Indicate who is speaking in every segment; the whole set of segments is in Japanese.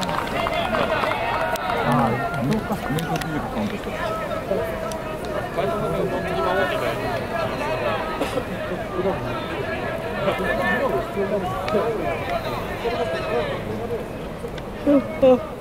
Speaker 1: かな。ああ、そうか。面接時カウントして
Speaker 2: うんうん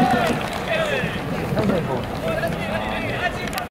Speaker 2: Hey!